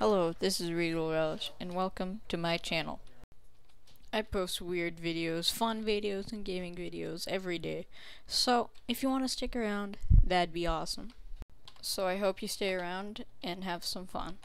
Hello, this is Regal Relish, and welcome to my channel. I post weird videos, fun videos, and gaming videos every day. So, if you want to stick around, that'd be awesome. So I hope you stay around and have some fun.